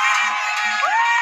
Woo!